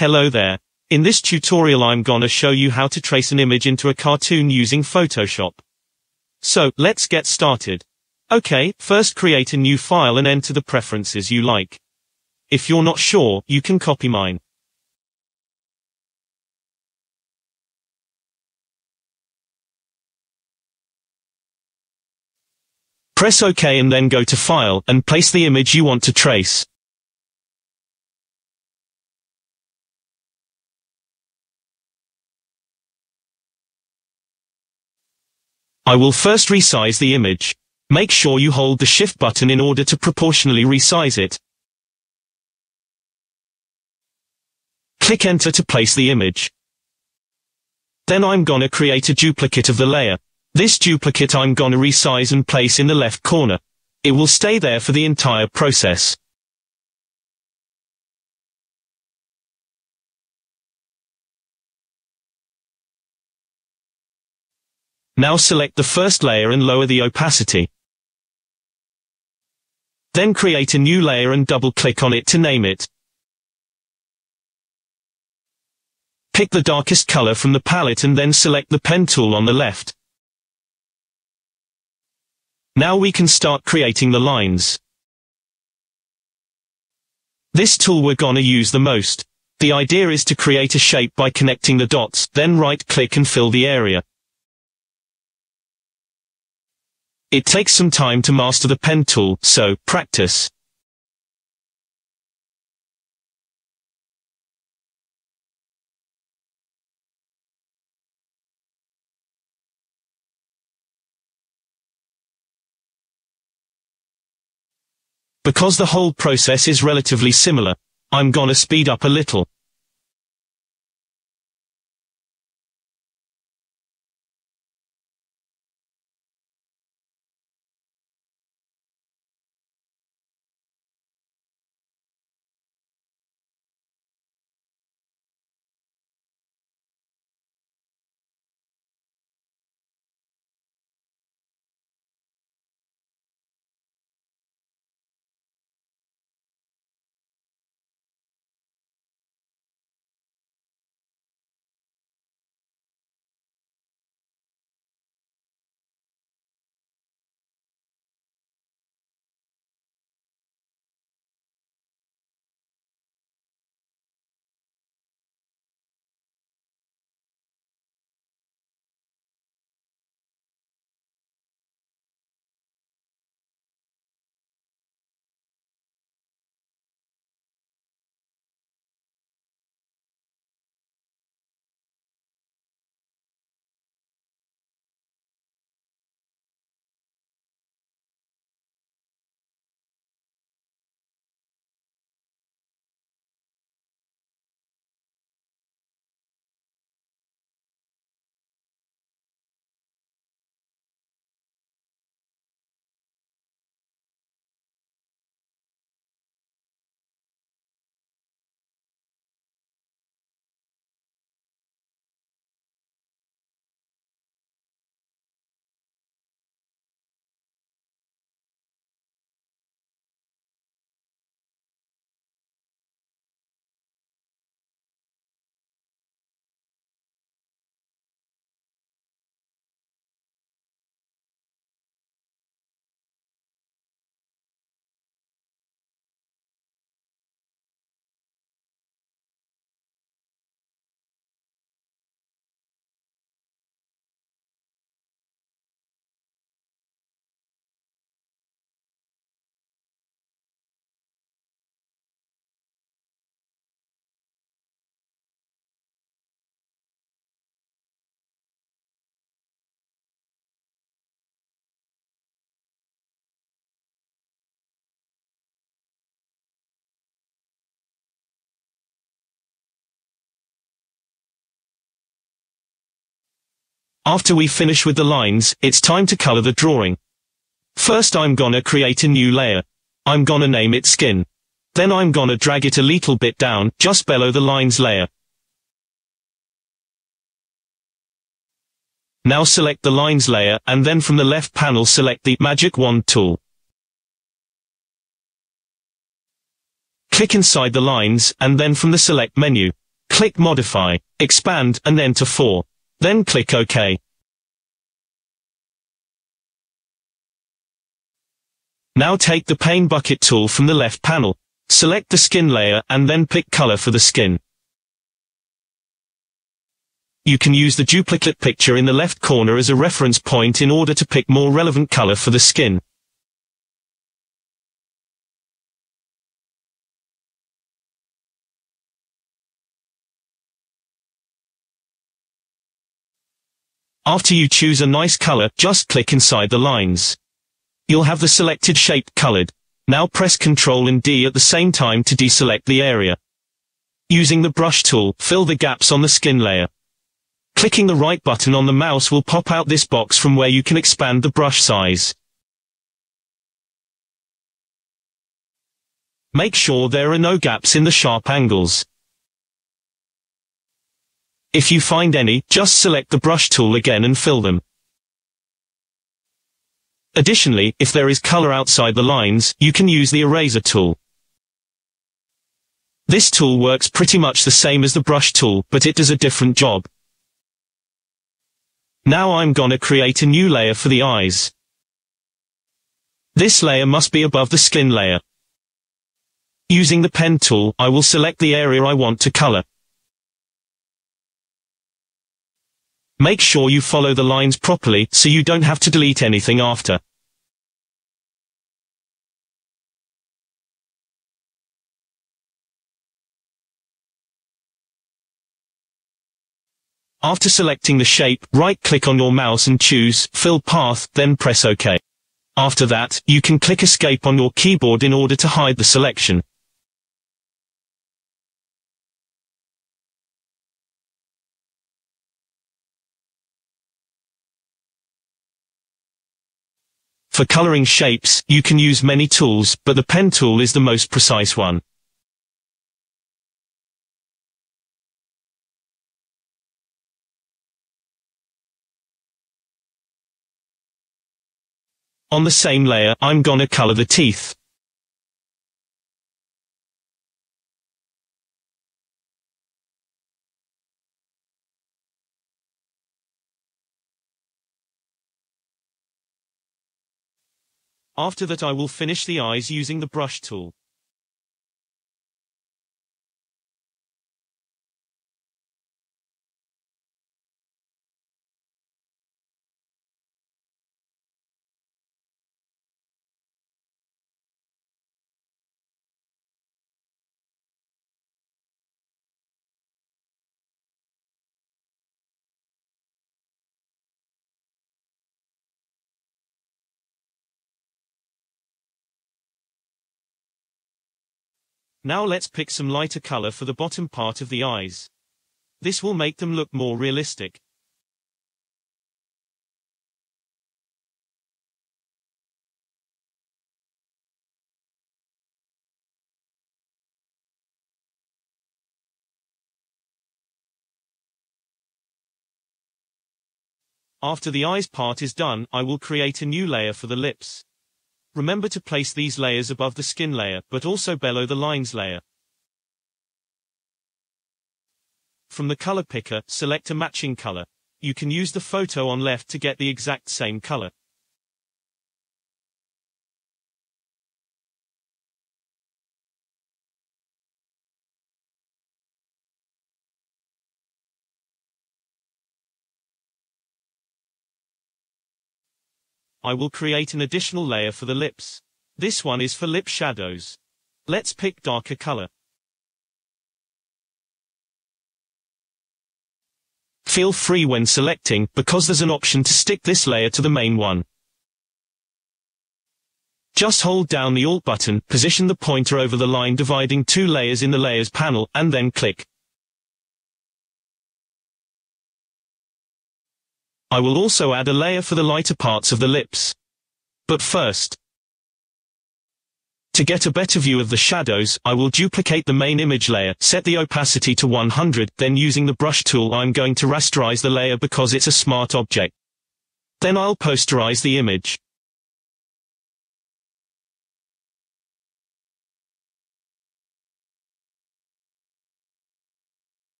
Hello there. In this tutorial I'm gonna show you how to trace an image into a cartoon using Photoshop. So, let's get started. Okay, first create a new file and enter the preferences you like. If you're not sure, you can copy mine. Press OK and then go to File, and place the image you want to trace. I will first resize the image. Make sure you hold the Shift button in order to proportionally resize it. Click Enter to place the image. Then I'm gonna create a duplicate of the layer. This duplicate I'm gonna resize and place in the left corner. It will stay there for the entire process. Now select the first layer and lower the opacity. Then create a new layer and double-click on it to name it. Pick the darkest color from the palette and then select the pen tool on the left. Now we can start creating the lines. This tool we're gonna use the most. The idea is to create a shape by connecting the dots, then right-click and fill the area. It takes some time to master the pen tool, so, practice. Because the whole process is relatively similar, I'm gonna speed up a little. After we finish with the lines, it's time to color the drawing. First I'm gonna create a new layer. I'm gonna name it skin. Then I'm gonna drag it a little bit down, just below the lines layer. Now select the lines layer, and then from the left panel select the magic wand tool. Click inside the lines, and then from the select menu, Click Modify, Expand, and to 4. Then click OK. Now take the Paint Bucket tool from the left panel. Select the skin layer and then pick color for the skin. You can use the duplicate picture in the left corner as a reference point in order to pick more relevant color for the skin. After you choose a nice color, just click inside the lines. You'll have the selected shape colored. Now press Ctrl and D at the same time to deselect the area. Using the brush tool, fill the gaps on the skin layer. Clicking the right button on the mouse will pop out this box from where you can expand the brush size. Make sure there are no gaps in the sharp angles. If you find any, just select the brush tool again and fill them. Additionally, if there is color outside the lines, you can use the eraser tool. This tool works pretty much the same as the brush tool, but it does a different job. Now I'm gonna create a new layer for the eyes. This layer must be above the skin layer. Using the pen tool, I will select the area I want to color. Make sure you follow the lines properly, so you don't have to delete anything after. After selecting the shape, right-click on your mouse and choose Fill Path, then press OK. After that, you can click Escape on your keyboard in order to hide the selection. For coloring shapes, you can use many tools, but the pen tool is the most precise one. On the same layer, I'm gonna color the teeth. After that I will finish the eyes using the brush tool. Now let's pick some lighter color for the bottom part of the eyes. This will make them look more realistic. After the eyes part is done, I will create a new layer for the lips. Remember to place these layers above the skin layer, but also below the lines layer. From the color picker, select a matching color. You can use the photo on left to get the exact same color. I will create an additional layer for the lips. This one is for lip shadows. Let's pick darker color. Feel free when selecting, because there's an option to stick this layer to the main one. Just hold down the Alt button, position the pointer over the line dividing two layers in the Layers panel, and then click. I will also add a layer for the lighter parts of the lips. But first, to get a better view of the shadows, I will duplicate the main image layer, set the opacity to 100, then using the brush tool I'm going to rasterize the layer because it's a smart object. Then I'll posterize the image.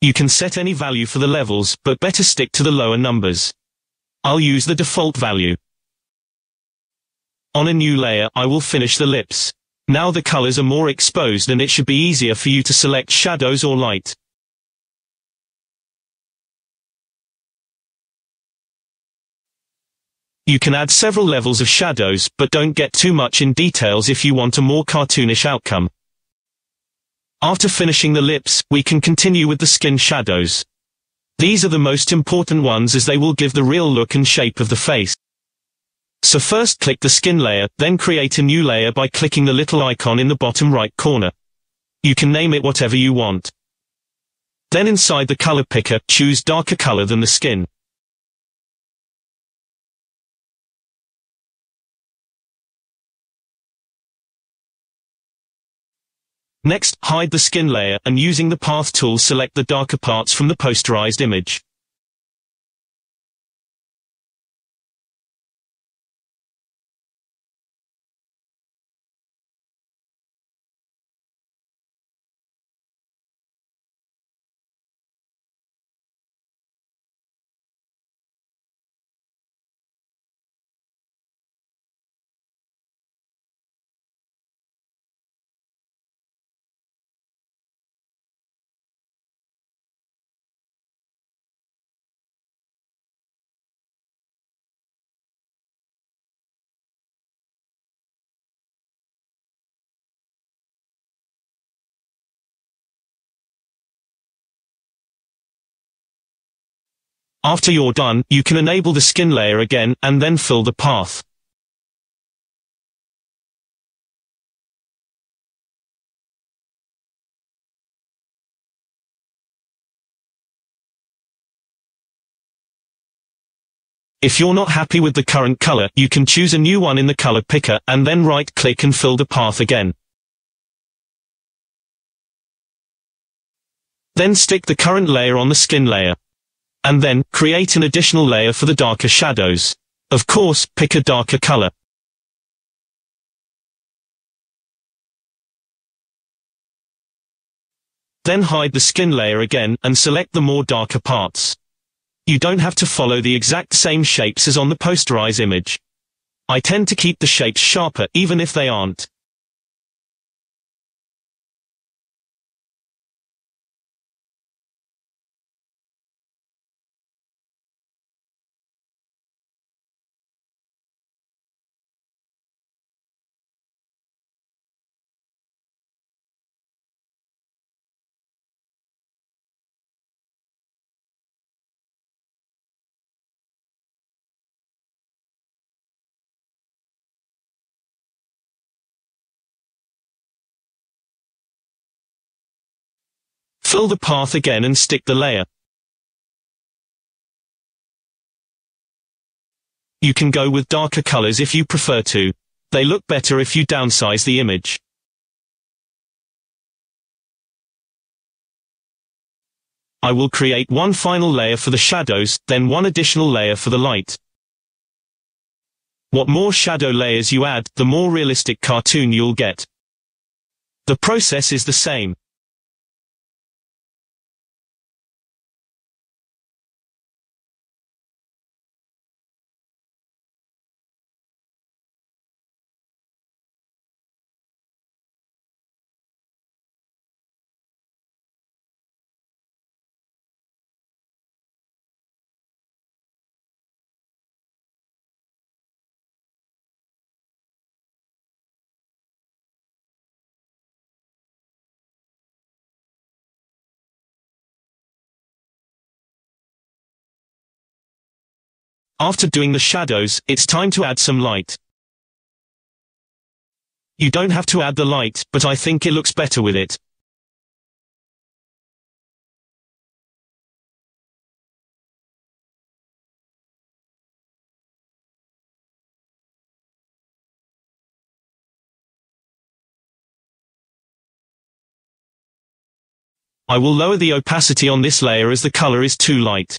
You can set any value for the levels, but better stick to the lower numbers. I'll use the default value. On a new layer, I will finish the lips. Now the colors are more exposed and it should be easier for you to select shadows or light. You can add several levels of shadows, but don't get too much in details if you want a more cartoonish outcome. After finishing the lips, we can continue with the skin shadows. These are the most important ones as they will give the real look and shape of the face. So first click the skin layer, then create a new layer by clicking the little icon in the bottom right corner. You can name it whatever you want. Then inside the color picker, choose darker color than the skin. Next, hide the skin layer, and using the Path tool select the darker parts from the posterized image. After you're done, you can enable the skin layer again, and then fill the path. If you're not happy with the current color, you can choose a new one in the color picker, and then right-click and fill the path again. Then stick the current layer on the skin layer and then, create an additional layer for the darker shadows. Of course, pick a darker color. Then hide the skin layer again, and select the more darker parts. You don't have to follow the exact same shapes as on the posterize image. I tend to keep the shapes sharper, even if they aren't. Fill the path again and stick the layer. You can go with darker colors if you prefer to. They look better if you downsize the image. I will create one final layer for the shadows, then one additional layer for the light. What more shadow layers you add, the more realistic cartoon you'll get. The process is the same. After doing the shadows, it's time to add some light. You don't have to add the light, but I think it looks better with it. I will lower the opacity on this layer as the color is too light.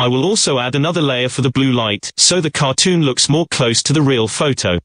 I will also add another layer for the blue light, so the cartoon looks more close to the real photo.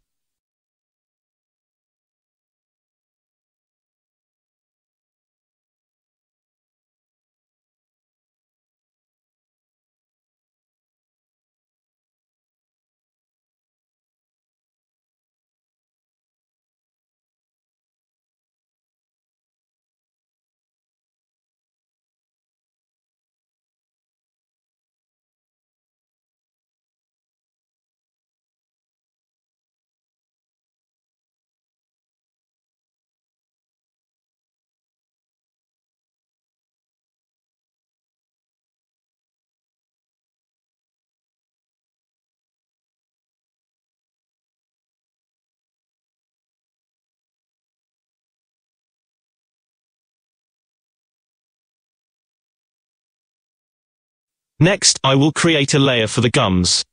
Next, I will create a layer for the gums.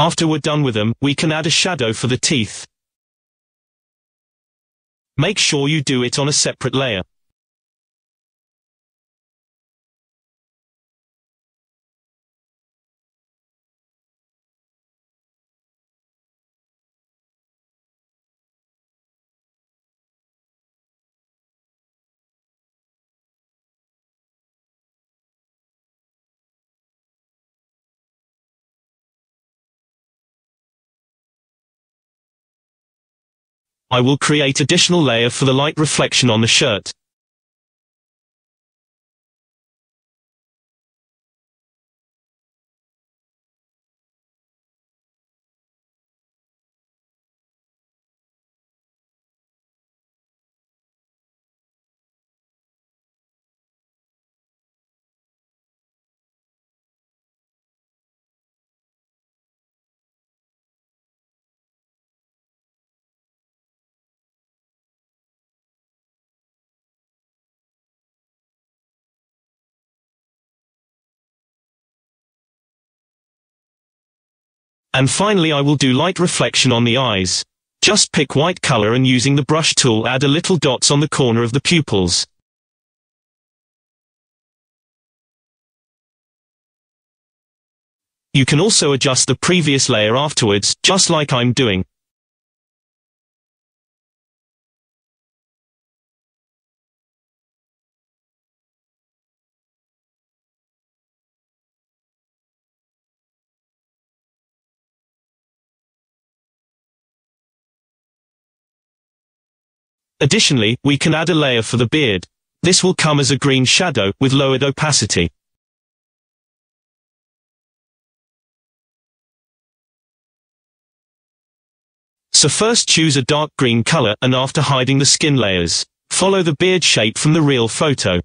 After we're done with them, we can add a shadow for the teeth. Make sure you do it on a separate layer. I will create additional layer for the light reflection on the shirt. And finally I will do light reflection on the eyes. Just pick white color and using the brush tool add a little dots on the corner of the pupils. You can also adjust the previous layer afterwards, just like I'm doing. Additionally, we can add a layer for the beard. This will come as a green shadow, with lowered opacity. So first choose a dark green color, and after hiding the skin layers, follow the beard shape from the real photo.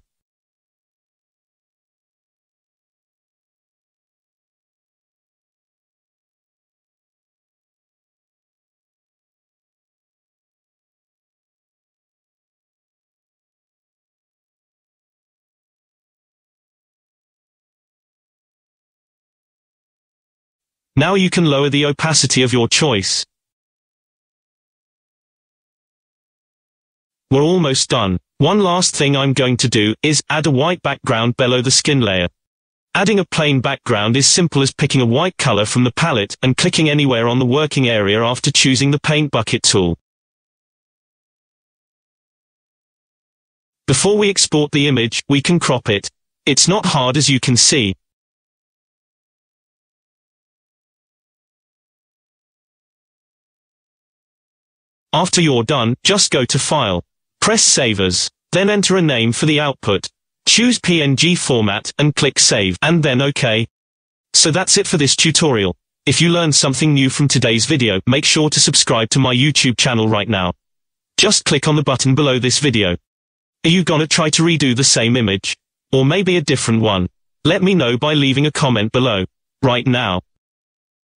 Now you can lower the opacity of your choice. We're almost done. One last thing I'm going to do, is, add a white background below the skin layer. Adding a plain background is simple as picking a white color from the palette, and clicking anywhere on the working area after choosing the paint bucket tool. Before we export the image, we can crop it. It's not hard as you can see. After you're done, just go to File. Press Save As. Then enter a name for the output. Choose PNG format, and click Save, and then OK. So that's it for this tutorial. If you learned something new from today's video, make sure to subscribe to my YouTube channel right now. Just click on the button below this video. Are you gonna try to redo the same image? Or maybe a different one? Let me know by leaving a comment below. Right now.